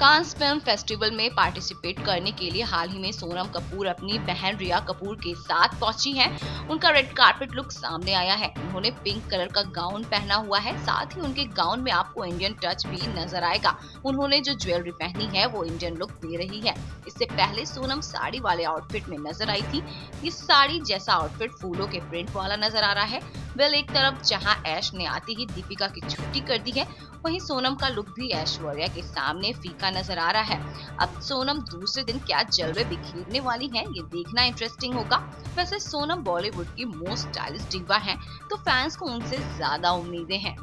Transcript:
कांस film festival में participate करने के लिए हाल ही में सोनम कपूर, अपनी बहन रिया कपूर के साथ पहुँची हैं। उनका रेड कार्पेट लुक सामने आया है। उन्होंने पिंक कलर का गाउन पहना हुआ है। साथ ही उनके गाउन में आपको इंडियन टच भी नज़र आएगा। उन्होंने जो ज्वेलरी पहनी है, वो इंडियन लुक दे रही है। इससे पहले सोनम साड़ी वाले आउटफिट में नज़र आई थी। इस साड़ी जैसा आउटफिट फूलों के प्रिंट वाला नज़र आ रहा है। वेल एक तरफ़ जहाँ ऐश ने आते ही दीपिका की छुट्टी कर दी है, वहीं सोनम का लुक भी ऐश्वर्या के सामने फीका नज़र आ रहा है। अब सोनम दूसरे दिन क्या जलवे बिखेरने वाली है, ये देखना इंटरेस्टिंग होगा। वैसे सोनम बॉलीवुड की मोस्ट स्टाइलिश डिवा है तो फैंस को उनसे ज़्यादा उम्मीदें हैं।